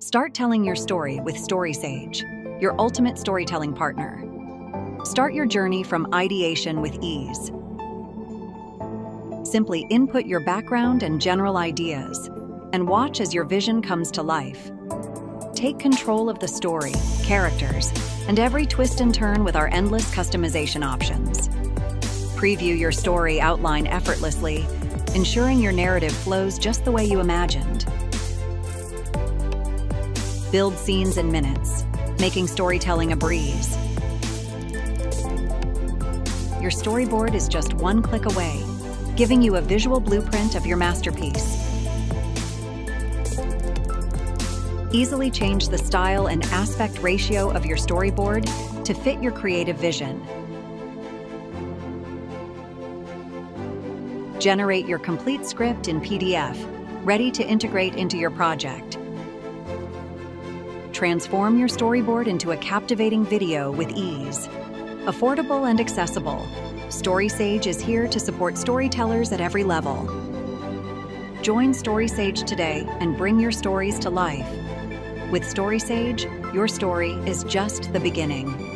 Start telling your story with StorySage, your ultimate storytelling partner. Start your journey from ideation with ease. Simply input your background and general ideas, and watch as your vision comes to life. Take control of the story, characters, and every twist and turn with our endless customization options. Preview your story outline effortlessly, ensuring your narrative flows just the way you imagined. Build scenes in minutes, making storytelling a breeze. Your storyboard is just one click away, giving you a visual blueprint of your masterpiece. Easily change the style and aspect ratio of your storyboard to fit your creative vision. Generate your complete script in PDF, ready to integrate into your project. Transform your storyboard into a captivating video with ease. Affordable and accessible, StorySage is here to support storytellers at every level. Join StorySage today and bring your stories to life. With StorySage, your story is just the beginning.